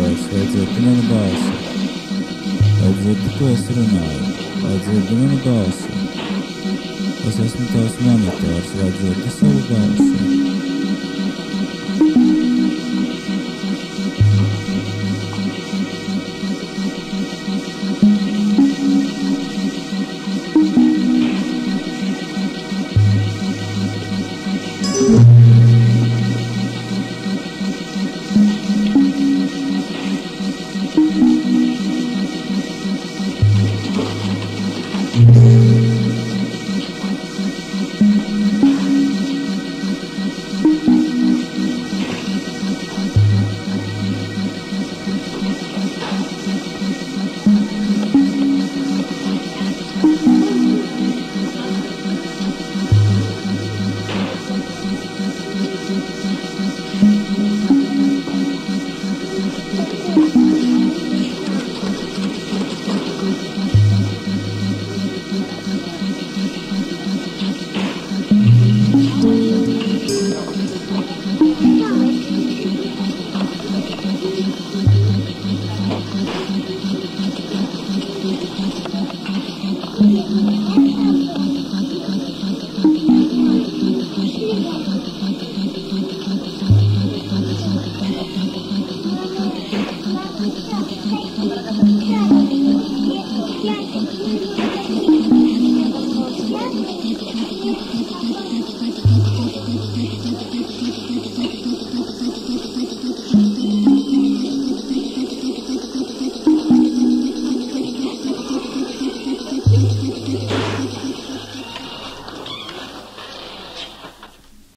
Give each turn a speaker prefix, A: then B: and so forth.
A: manu balsi, lai dzirdu, ko es runāju, lai dzirdu manu balsi. Es esmu tavs monitors, lai dzirdu savu balsi. あ。